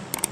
Bye.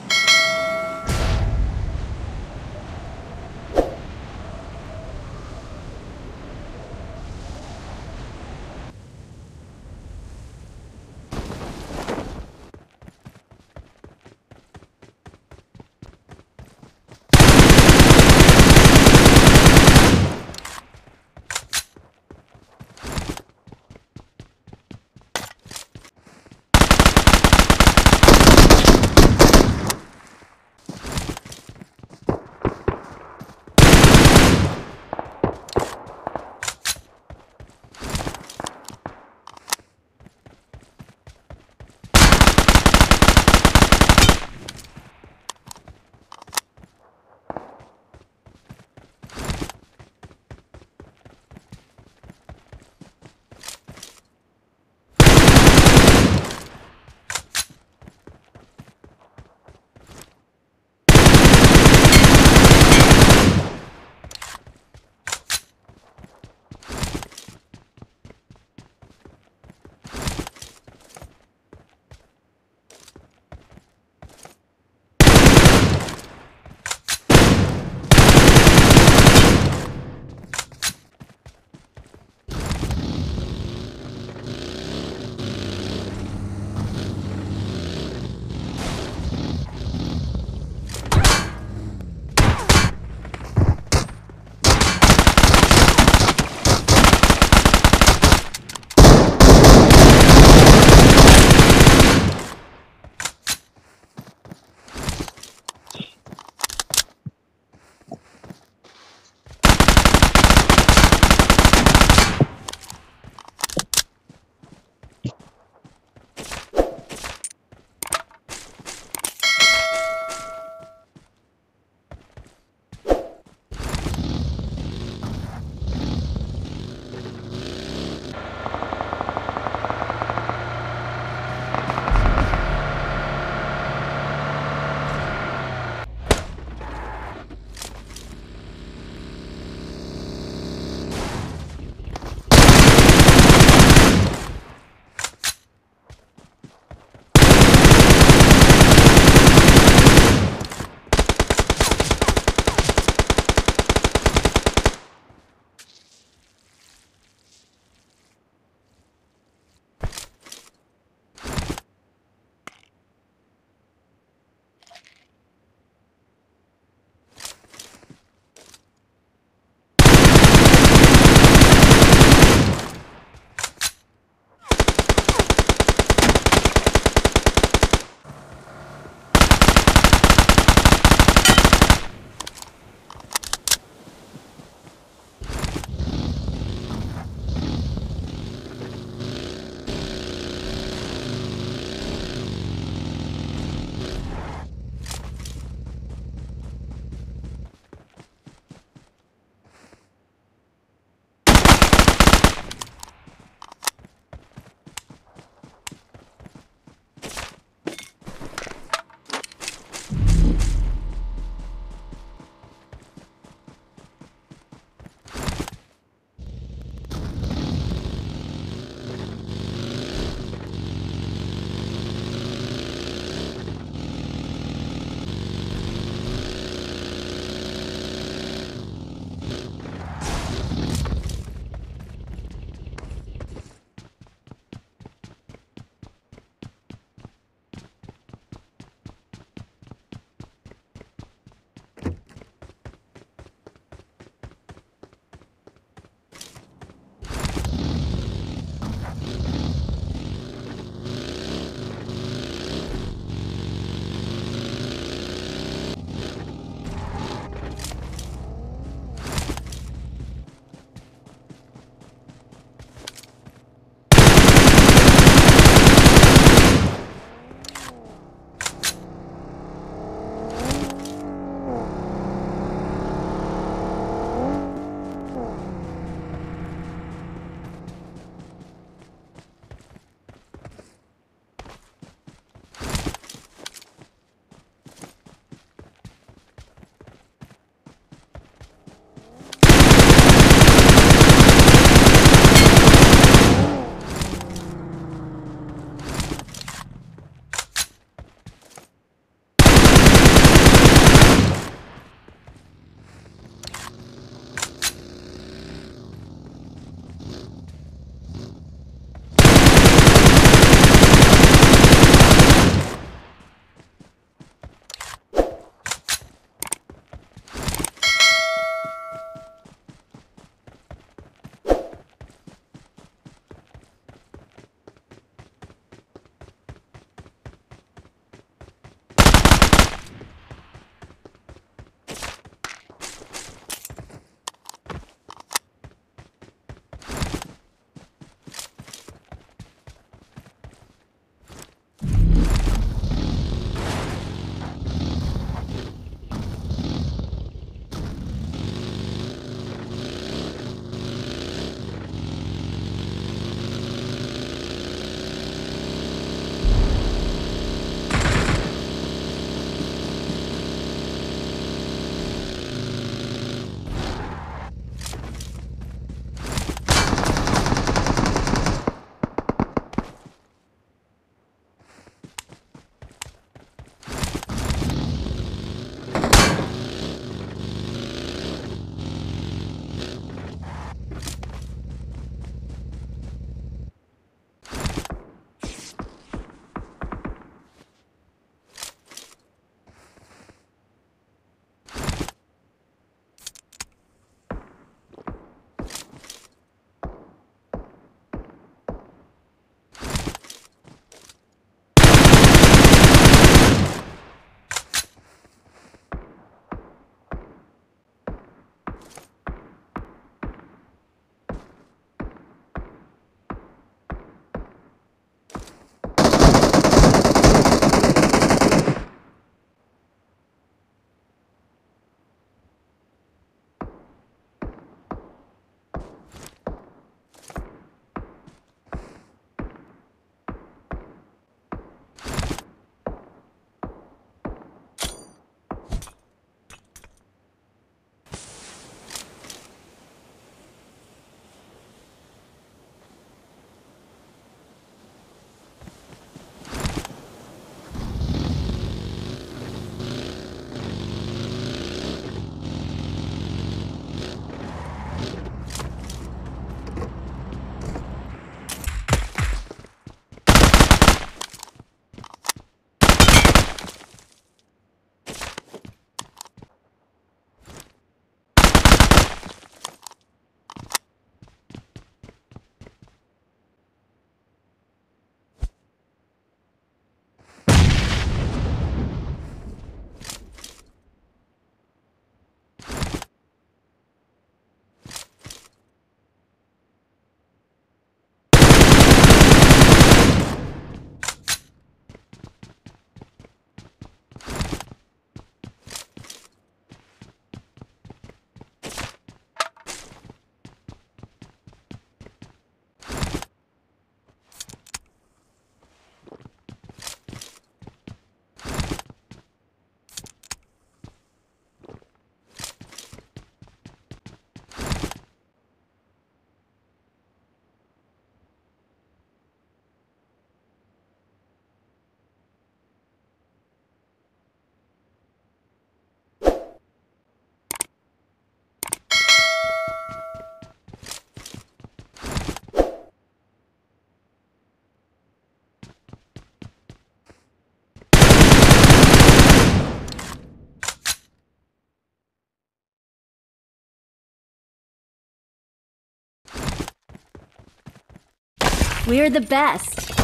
We're the best.